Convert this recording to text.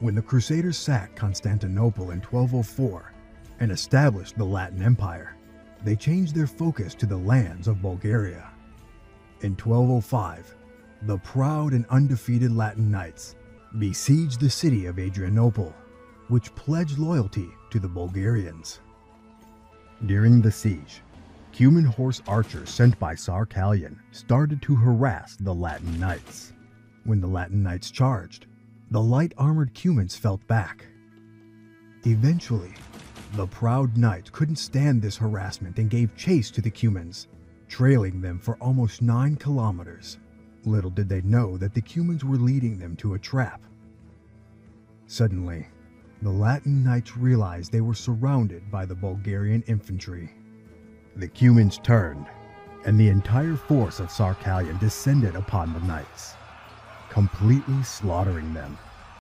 when the Crusaders sacked Constantinople in 1204 and established the Latin Empire, they changed their focus to the lands of Bulgaria. In 1205, the proud and undefeated Latin knights besieged the city of Adrianople, which pledged loyalty to the Bulgarians. During the siege, Cuman horse archers sent by Tsar Kaloyan started to harass the Latin knights. When the Latin knights charged, the light armored Cumans felt back. Eventually, the proud knights couldn't stand this harassment and gave chase to the Cumans, trailing them for almost nine kilometers. Little did they know that the Cumans were leading them to a trap. Suddenly, the Latin knights realized they were surrounded by the Bulgarian infantry. The Cumans turned, and the entire force of Tsar Kaloyan descended upon the knights, completely slaughtering them.